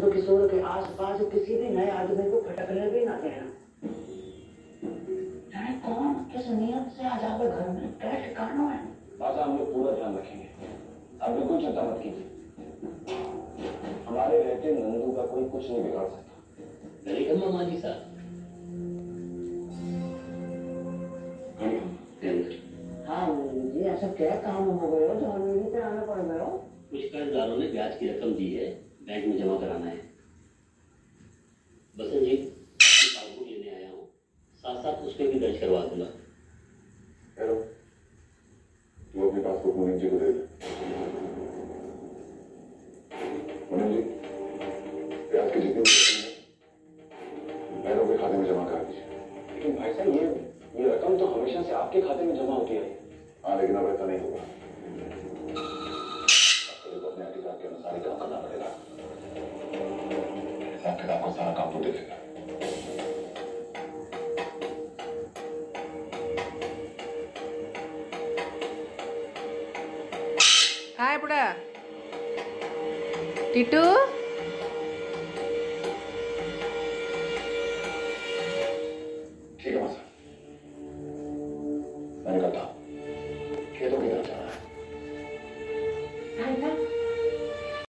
नंदू किशोर के आस पास किसी भी नए आदमी को फटकने भी ना देना। जाने कौन किस नियत से आज आपके घर में क्या ठिकाना है बाबा हम लोग पूरा ध्यान रखेंगे। आप बिल्कुल चिंता मत कीजिए। हमारे रहते नंदू का कोई कुछ नहीं बिगाड़ सकता। वेलकम मामा जी साहब हाँ जी ऐसा क्या काम हो गए हो जो हमें यहीं पे आना पड़ गए हो कुछ कर्जदारों ने ब्याज की रकम दी है। बैंक में जमा कराना है। बसंत जी पासबुक लेने आया हूँ। साथ साथ उस पर भी दर्ज करवा दूँगा। हेलो। तू अपनी पासबुक मुनीम जी को दे दे। जी ब्याज की जितनी है खाते में जमा करा दीजिए। लेकिन भाई साहब ये ये रकम तो हमेशा से आपके खाते में जमा होती है। हाँ लेकिन अब ऐसा नहीं होगा। 내가 항상 감독이 హాయ్ బుడా టిట్టు 何